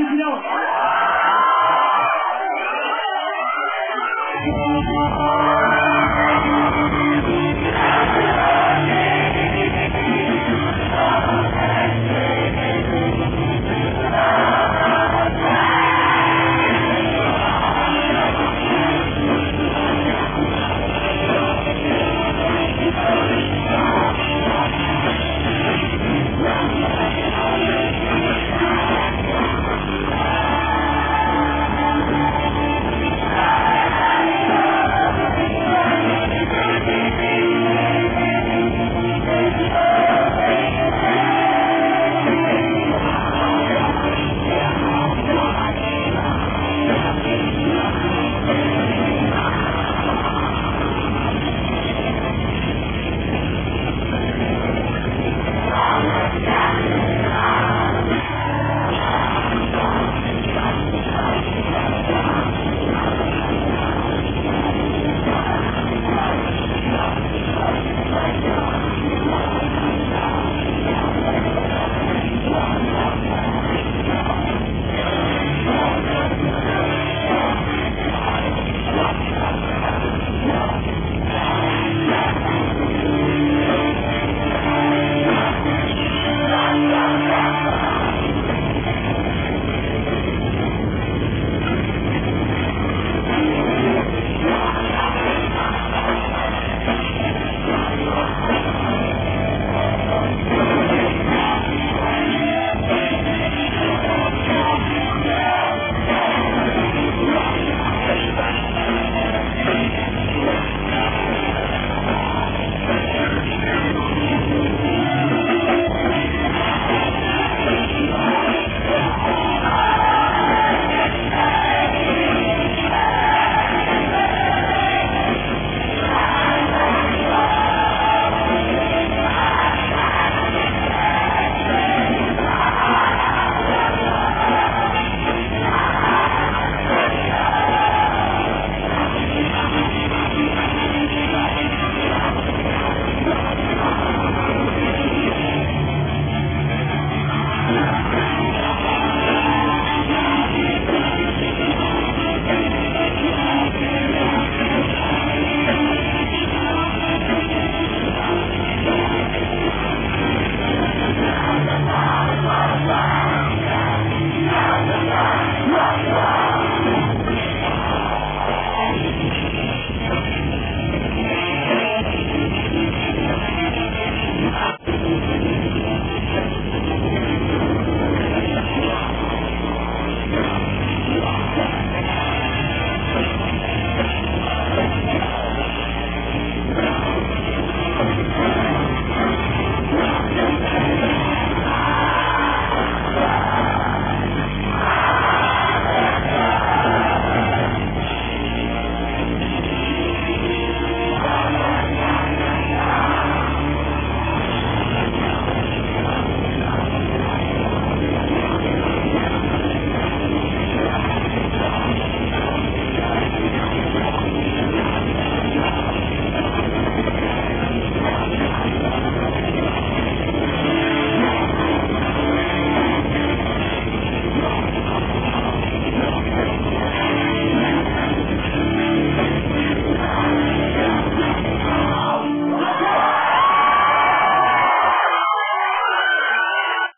and gentlemen. Life, life, life.